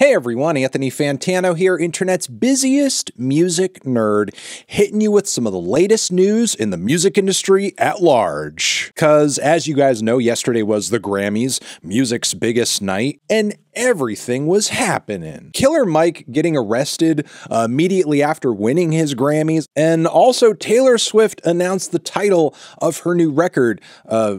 Hey everyone, Anthony Fantano here, internet's busiest music nerd, hitting you with some of the latest news in the music industry at large. Because, as you guys know, yesterday was the Grammys, music's biggest night, and everything was happening. Killer Mike getting arrested uh, immediately after winning his Grammys, and also Taylor Swift announced the title of her new record, uh,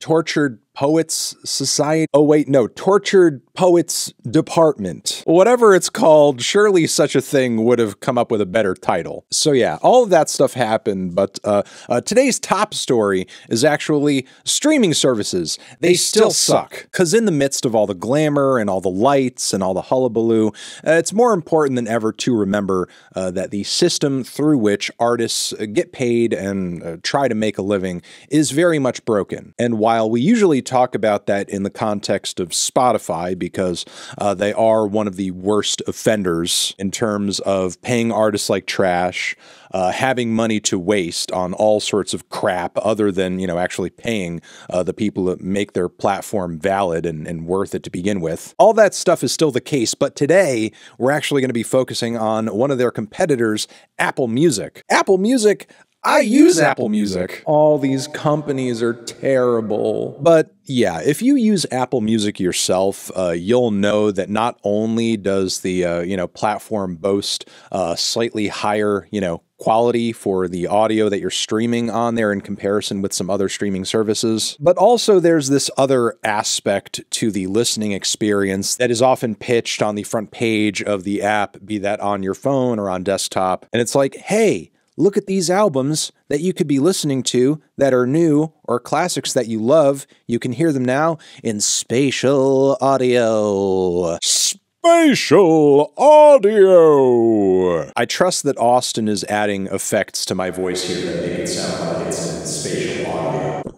Tortured Poets Society. Oh, wait, no, Tortured Poets Department. Whatever it's called, surely such a thing would have come up with a better title. So, yeah, all of that stuff happened, but uh, uh, today's top story is actually streaming services. They, they still, suck. Because in the midst of all the glamour and all the lights and all the hullabaloo, uh, it's more important than ever to remember uh, that the system through which artists get paid and uh, try to make a living is very much broken. And while we usually talk about that in the context of Spotify because uh, they are one of the worst offenders in terms of paying artists like trash, uh, having money to waste on all sorts of crap other than you know actually paying uh, the people that make their platform valid and, and worth it to begin with. All that stuff is still the case, but today we're actually going to be focusing on one of their competitors, Apple Music. Apple Music I use Apple Music. All these companies are terrible. But yeah, if you use Apple Music yourself, uh, you'll know that not only does the uh, you know platform boast uh, slightly higher you know quality for the audio that you're streaming on there in comparison with some other streaming services. But also, there's this other aspect to the listening experience that is often pitched on the front page of the app, be that on your phone or on desktop. And it's like, hey, look at these albums that you could be listening to that are new or classics that you love. You can hear them now in spatial audio. Spatial audio. I trust that Austen is adding effects to my voice here that make it sound like it's in spatial audio.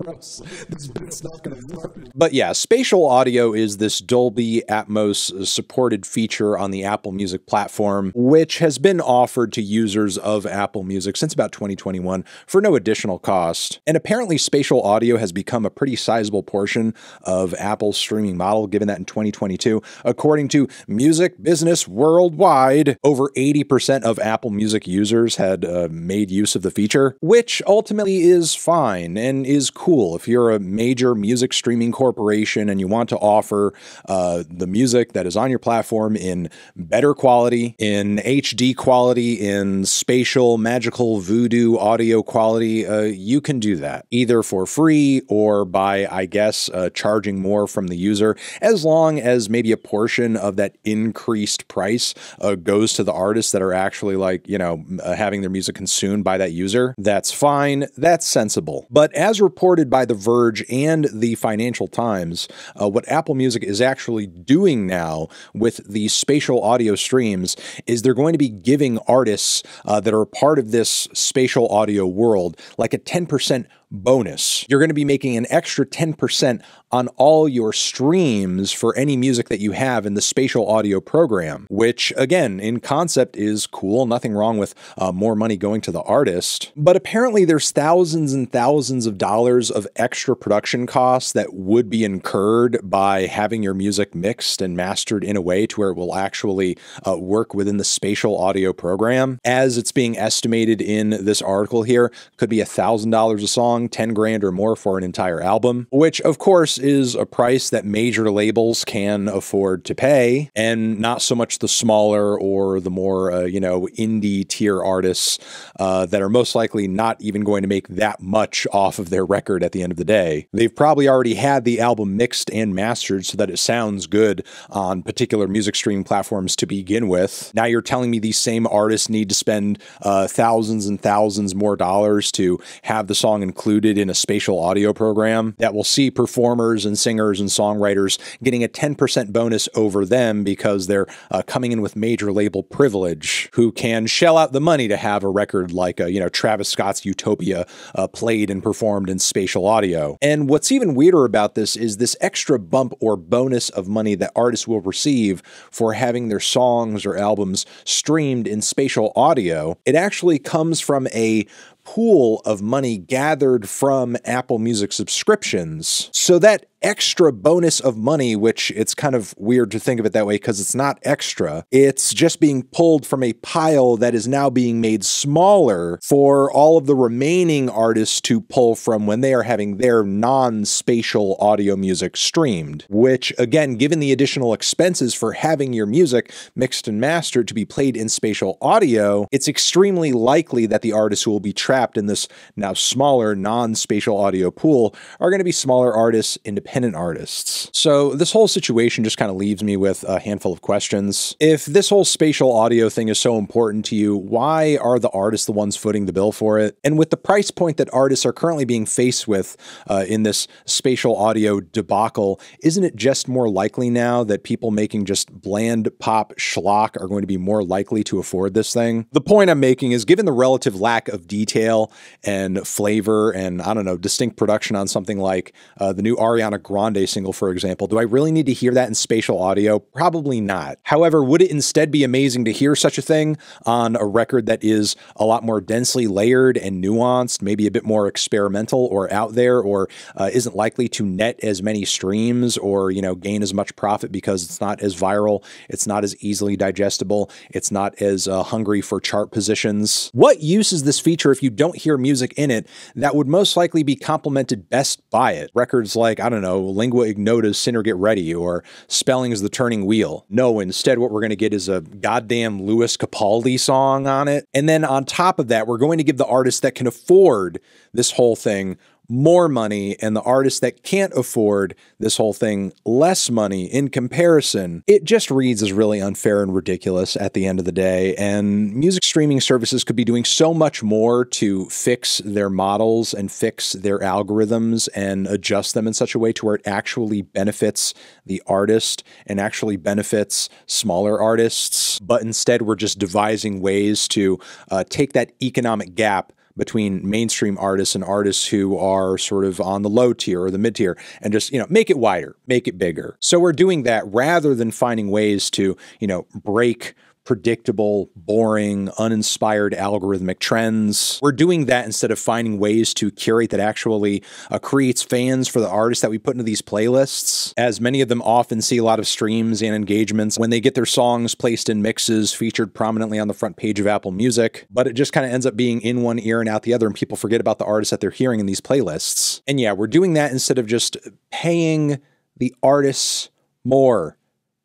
This bit's not gonna work. But yeah, spatial audio is this Dolby Atmos supported feature on the Apple Music platform, which has been offered to users of Apple Music since about 2021 for no additional cost. And apparently, spatial audio has become a pretty sizable portion of Apple's streaming model, given that in 2022, according to Music Business Worldwide, over 80% of Apple Music users had uh, made use of the feature, which ultimately is fine and is cool if you're a major music streaming corporation and you want to offer uh, the music that is on your platform in better quality, in HD quality, in spatial, magical, voodoo audio quality, uh, you can do that either for free or by, I guess, uh, charging more from the user, as long as maybe a portion of that increased price uh, goes to the artists that are actually like, you know, uh, having their music consumed by that user. That's fine. That's sensible. But as reported by The Verge and the Financial Times, uh, what Apple Music is actually doing now with the spatial audio streams is they're going to be giving artists uh, that are part of this spatial audio world like a 10% bonus. You're going to be making an extra 10% on all your streams for any music that you have in the spatial audio program, which again, in concept is cool. Nothing wrong with uh, more money going to the artist. But apparently, there's thousands and thousands of dollars of extra production costs that would be incurred by having your music mixed and mastered in a way to where it will actually uh, work within the spatial audio program. As it's being estimated in this article here, could be a $1,000 a song song, 10 grand or more for an entire album, which of course is a price that major labels can afford to pay, and not so much the smaller or the more, uh, you know, indie tier artists uh, that are most likely not even going to make that much off of their record at the end of the day. They've probably already had the album mixed and mastered so that it sounds good on particular music streaming platforms to begin with. Now you're telling me these same artists need to spend uh, thousands and thousands more dollars to have the song included included in a spatial audio program that will see performers and singers and songwriters getting a 10% bonus over them because they're uh, coming in with major label privilege who can shell out the money to have a record like, uh, you know, Travis Scott's Utopia uh, played and performed in spatial audio. And what's even weirder about this is this extra bump or bonus of money that artists will receive for having their songs or albums streamed in spatial audio. It actually comes from a pool of money gathered from Apple Music subscriptions. So that extra bonus of money, which it's kind of weird to think of it that way because it's not extra. It's just being pulled from a pile that is now being made smaller for all of the remaining artists to pull from when they are having their non spatial audio music streamed. Which, again, given the additional expenses for having your music mixed and mastered to be played in spatial audio, it's extremely likely that the artists who will be trapped in this now smaller non spatial audio pool are going to be smaller artists, independent artists. So this whole situation just kind of leaves me with a handful of questions. If this whole spatial audio thing is so important to you, why are the artists the ones footing the bill for it? And with the price point that artists are currently being faced with uh, in this spatial audio debacle, isn't it just more likely now that people making just bland pop schlock are going to be more likely to afford this thing? The point I'm making is given the relative lack of detail and flavor and I don't know, distinct production on something like uh, the new Ariana Grande single, for example, do I really need to hear that in spatial audio? Probably not. However, would it instead be amazing to hear such a thing on a record that is a lot more densely layered and nuanced, maybe a bit more experimental or out there, or uh, isn't likely to net as many streams or you know gain as much profit because it's not as viral, it's not as easily digestible, it's not as uh, hungry for chart positions? What use is this feature if you don't hear music in it that would most likely be complemented best by it? Records like I don't know, Lingua Ignota's "Sinner Get Ready" or Spellling is the Turning Wheel. No, instead, what we're going to get is a goddamn Lewis Capaldi song on it. And then on top of that, we're going to give the artist that can afford this whole thing more money and the artists that can't afford this whole thing less money in comparison, it just reads as really unfair and ridiculous at the end of the day. And music streaming services could be doing so much more to fix their models and fix their algorithms and adjust them in such a way to where it actually benefits the artist and actually benefits smaller artists. But instead, we're just devising ways to uh, take that economic gap between mainstream artists and artists who are sort of on the low tier or the mid tier and just, you know, make it wider, make it bigger. So we're doing that rather than finding ways to, you know, break predictable, boring, uninspired algorithmic trends. We're doing that instead of finding ways to curate that actually uh, creates fans for the artists that we put into these playlists, as many of them often see a lot of streams and engagements when they get their songs placed in mixes featured prominently on the front page of Apple Music, but it just kind of ends up being in one ear and out the other, and people forget about the artists that they're hearing in these playlists. And yeah, we're doing that instead of just paying the artists more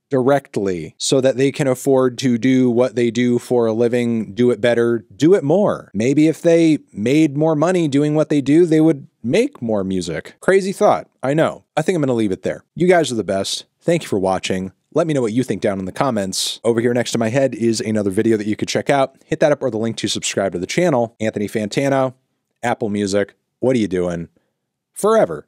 directly so that they can afford to do what they do for a living, do it better, do it more. Maybe if they made more money doing what they do, they would make more music. Crazy thought, I know. I think I'm going to leave it there. You guys are the best. Thank you for watching. Let me know what you think down in the comments. Over here next to my head is another video that you could check out. Hit that up or the link to subscribe to the channel. Anthony Fantano, Apple Music. What are you doing? Forever.